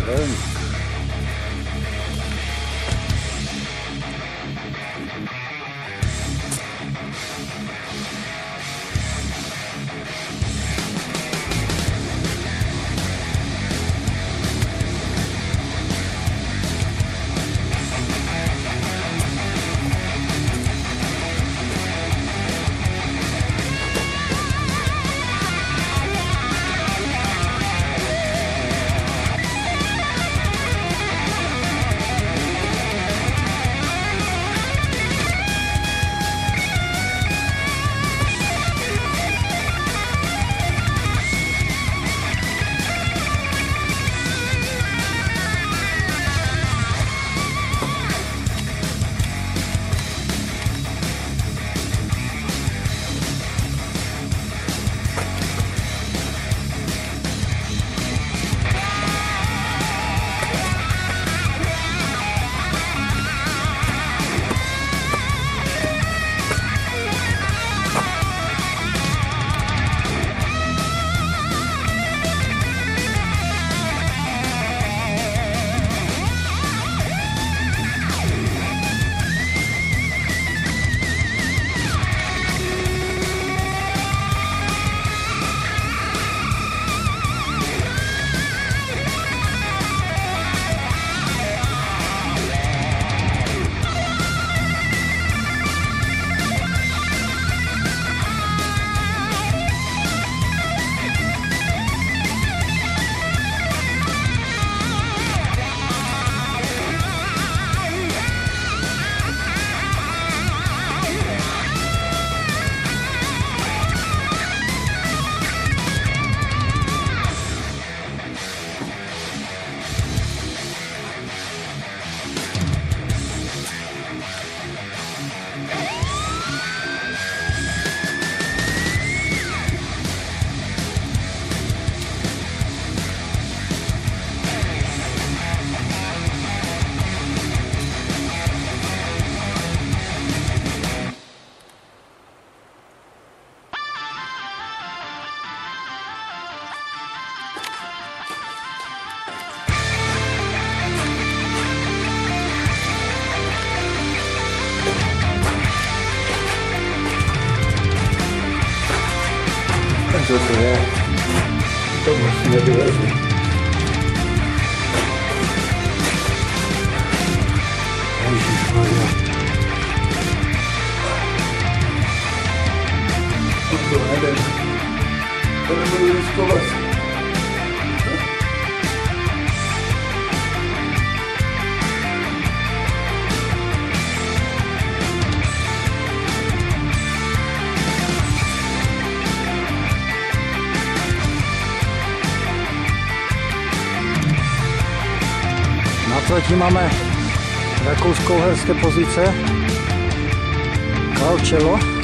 Caramba. そうですねどんてくださいこれもよろしくお願いし zatím máme rakouskou herské pozice. Kalčelo.